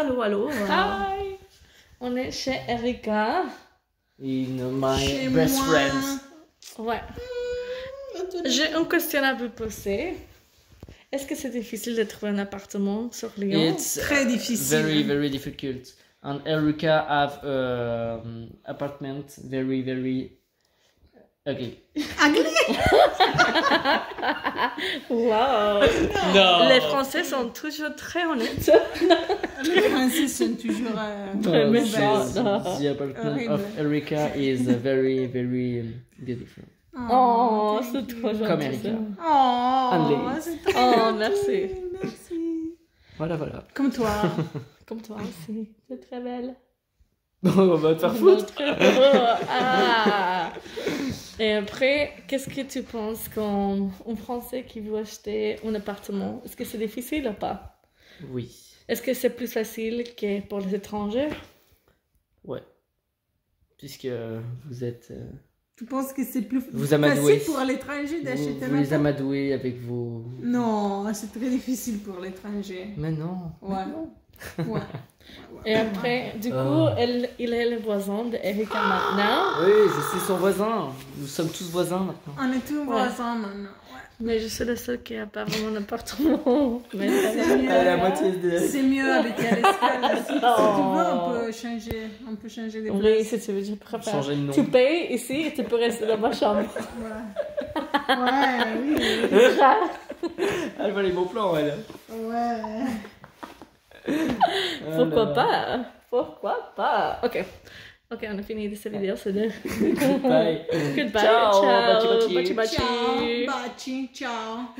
Allô, allô. Hi. On est chez Erika. In my Chez best moi. friends. Ouais. J'ai une question à vous poser. Est-ce que c'est difficile de trouver un appartement sur Lyon? It's Très uh, difficile. very very difficult. And Erica have um, apartment very very Ugly? Wow! No. Les Français sont toujours très honnêtes. Les Français sont toujours euh, Très No, non. The apartment Horrible. of Erica is very very beautiful. Oh, thank c'est trop gentil. Comme Erika. Oh, très Oh, merci. Merci. Voilà voilà. Comme toi. Comme toi aussi. C'est très belle. Bon, on va te faire foutre. ah. Et après, qu'est-ce que tu penses quand un Français qui veut acheter un appartement, est-ce que c'est difficile ou pas? Oui. Est-ce que c'est plus facile que pour les étrangers? Ouais. Puisque vous êtes euh, Tu penses que c'est plus Vous amadouez. facile pour l'étranger vous, d'acheter vous un les appart? amadouez avec vos. Non, c'est très difficile pour l'étranger. Mais non. Ouais. Ouais. Et après, du coup, Ah. elle, il est le voisin d'Erika maintenant. Oui, je suis son voisin. Nous sommes tous voisins maintenant. On est tous voisins maintenant. Ouais. Mais je suis la seule qui n'a pas vraiment d'appartement. C'est mieux. À de. Mieux avec l'escale. Si, si tu veux, on peut changer, on peut changer les Oui, places. si tu veux, je préfère. Changer de nom. Tu payes ici et tu peux rester dans ma chambre. Ouais. Ouais, oui. oui. Elle voit les bons plans, elle. Ouais. Pourquoi Pourquoi pas? Ok. Ok, hanno finito questa video, sedere. Goodbye. Goodbye. Ciao. Ciao. Baci baci. Ciao. Ciao.